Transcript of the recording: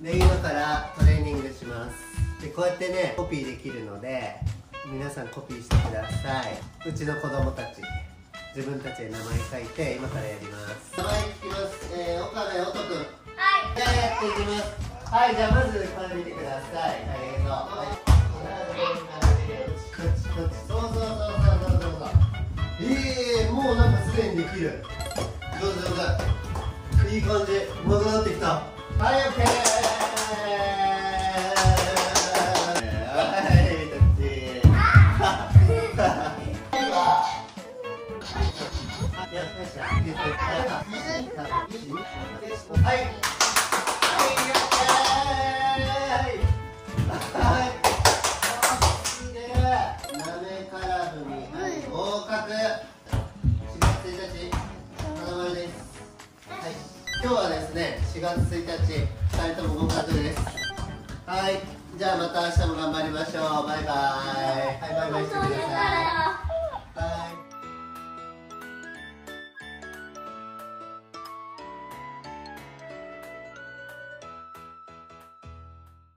で今からトレーニングしますでこうやってねコピーできるので皆さんコピーしてくださいうちの子供たち自分たちで名前書いて今からやります名前聞きます、えー、岡部音くんはいじゃあやっていきますはいじゃあまずこれ見てくださいはいそうはいそうそうそうそうそうそうええー、もうなんかすでにできる上手上手いい感じうまくなってきたはいオはい。じゃあまた明日も頑張りましょうバイバイはい。バイバイしてください。